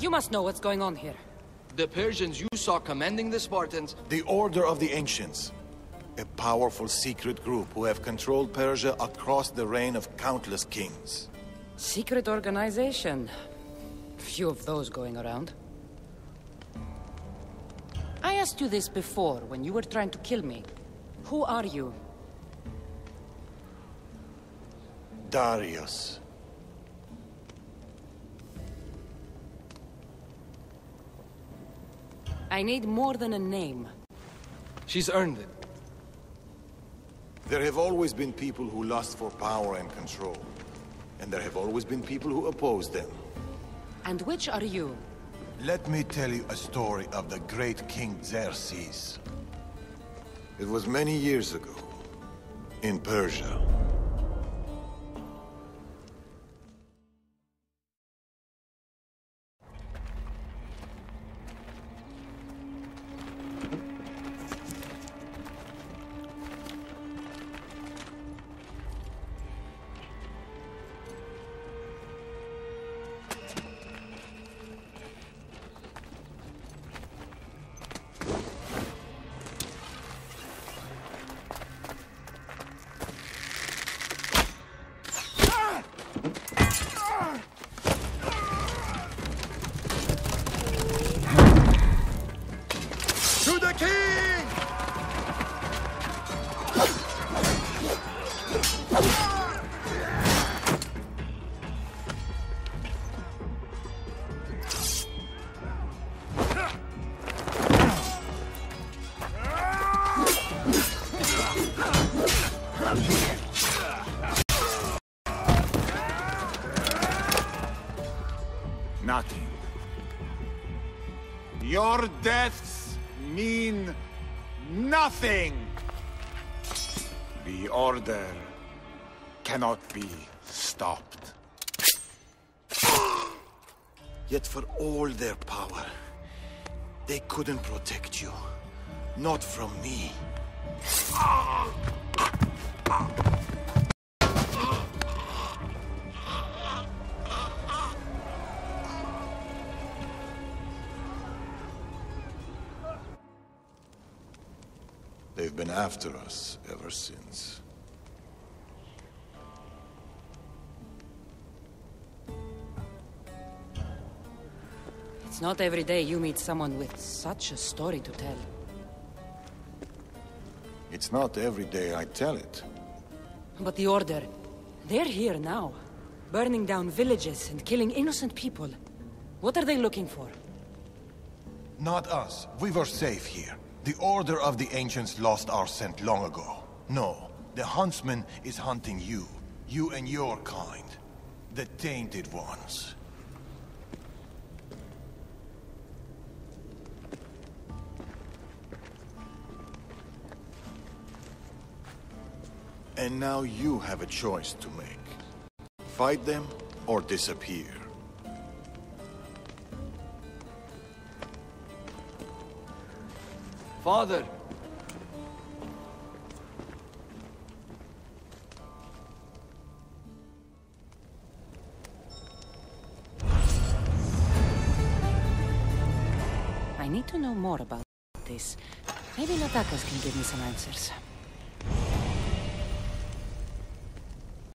You must know what's going on here. The Persians you saw commanding the Spartans. The Order of the Ancients. A powerful secret group who have controlled Persia across the reign of countless kings. Secret organization. Few of those going around. I asked you this before, when you were trying to kill me. Who are you? Darius. I need more than a name. She's earned it. There have always been people who lust for power and control. And there have always been people who oppose them. And which are you? Let me tell you a story of the great King Xerxes. It was many years ago, in Persia. Nothing. Your deaths mean nothing. The Order cannot be stopped. Yet for all their power, they couldn't protect you. Not from me. They've been after us ever since. It's not every day you meet someone with such a story to tell. It's not every day I tell it. But the Order, they're here now. Burning down villages and killing innocent people. What are they looking for? Not us. We were safe here. The Order of the Ancients lost our scent long ago. No, the Huntsman is hunting you. You and your kind. The Tainted Ones. And now you have a choice to make. Fight them or disappear. Father! I need to know more about this. Maybe Natakas can give me some answers.